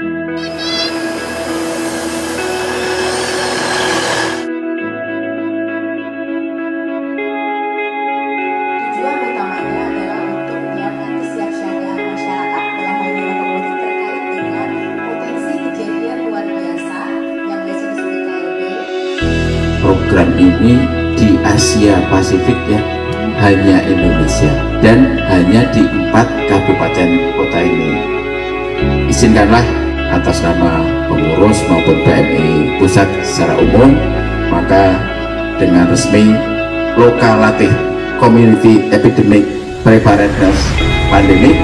program ini di Asia Pasifik ya hanya Indonesia dan hanya di empat kabupaten kota ini. Izinkanlah atas nama pengurus maupun PMI pusat secara umum maka dengan resmi lokal latih community epidemic preparedness pandemic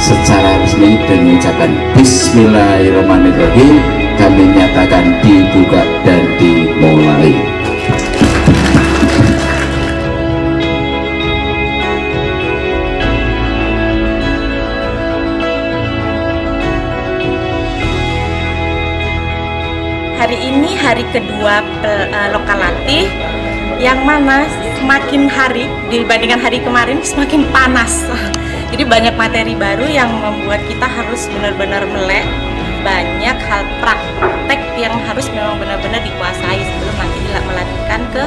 secara resmi dan mengucapkan Bismillahirrahmanirrahim kami nyatakan dibuka dan Hari ini hari kedua pel- eh, lokal latih yang mana semakin hari dibandingkan hari kemarin semakin panas. Jadi banyak materi baru yang membuat kita harus benar-benar melek banyak hal praktek yang harus memang benar-benar dikuasai sebelum nanti melatihkan ke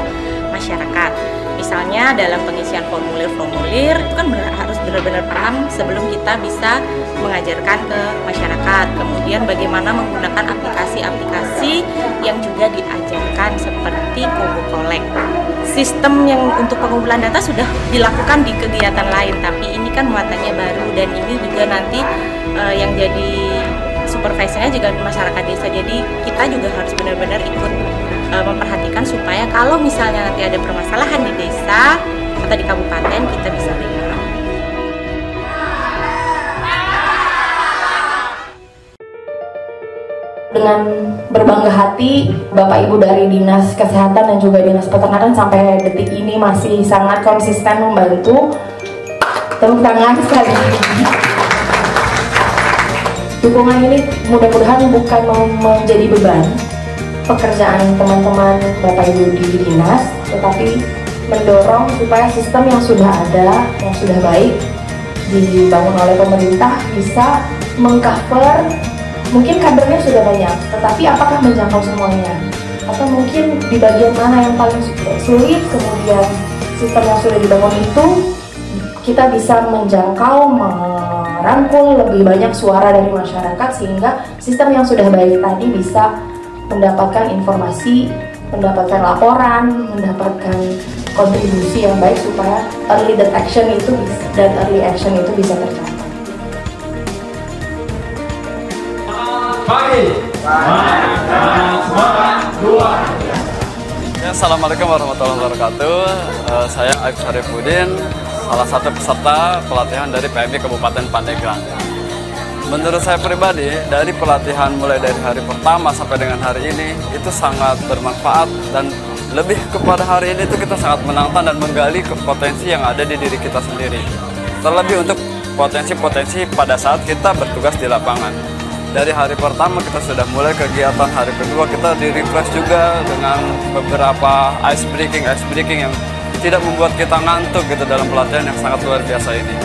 masyarakat. Misalnya dalam pengisian formulir-formulir itu kan benar- benar-benar paham sebelum kita bisa mengajarkan ke masyarakat. Kemudian bagaimana menggunakan aplikasi-aplikasi yang juga diajarkan seperti Kobo Collect. Sistem yang untuk pengumpulan data sudah dilakukan di kegiatan lain, tapi ini kan muatannya baru dan ini juga nanti eh, yang jadi supervisornya juga masyarakat desa. Jadi kita juga harus benar-benar ikut eh, memperhatikan supaya kalau misalnya nanti ada permasalahan di desa atau di kabupaten kita bisa dengan berbangga hati Bapak Ibu dari Dinas Kesehatan dan juga Dinas Peternakan sampai detik ini masih sangat konsisten membantu. Tepuk tangan sekali dukungan ini mudah-mudahan bukan menjadi beban pekerjaan teman-teman Bapak Ibu di Dinas tetapi mendorong supaya sistem yang sudah ada yang sudah baik dibangun oleh pemerintah bisa mengcover mungkin kadernya sudah banyak, tetapi apakah menjangkau semuanya? Atau mungkin di bagian mana yang paling sulit, kemudian sistem yang sudah dibangun itu kita bisa menjangkau, merangkul lebih banyak suara dari masyarakat sehingga sistem yang sudah baik tadi bisa mendapatkan informasi, mendapatkan laporan, mendapatkan kontribusi yang baik supaya early detection itu bisa- dan early action itu bisa tercapai. Ya, Assalamualaikum warahmatullahi wabarakatuh. Eh, saya Aib Syarifuddin, salah satu peserta pelatihan dari PMI Kabupaten Pandeglang. Menurut saya pribadi, dari pelatihan mulai dari hari pertama sampai dengan hari ini itu sangat bermanfaat dan lebih kepada hari ini itu kita sangat menantang dan menggali ke potensi yang ada di diri kita sendiri. Terlebih untuk potensi-potensi pada saat kita bertugas di lapangan dari hari pertama kita sudah mulai kegiatan hari kedua kita di refresh juga dengan beberapa ice breaking ice breaking yang tidak membuat kita ngantuk gitu dalam pelatihan yang sangat luar biasa ini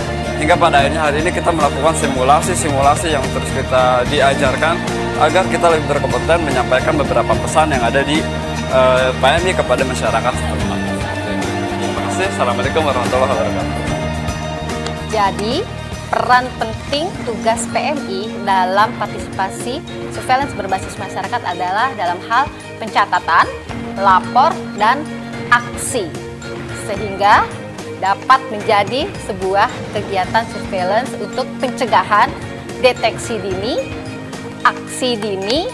hingga pada akhirnya hari ini kita melakukan simulasi-simulasi yang terus kita diajarkan agar kita lebih berkompeten menyampaikan beberapa pesan yang ada di eh, PMI kepada masyarakat setempat. Terima kasih. Assalamualaikum warahmatullahi wabarakatuh. Jadi, peran penting tugas PMI dalam partisipasi surveillance berbasis masyarakat adalah dalam hal pencatatan, lapor, dan aksi. Sehingga dapat menjadi sebuah kegiatan surveillance untuk pencegahan, deteksi dini, aksi dini,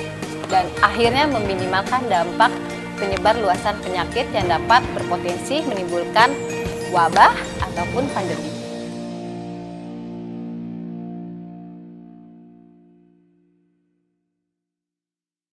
dan akhirnya meminimalkan dampak penyebar luasan penyakit yang dapat berpotensi menimbulkan wabah ataupun pandemi.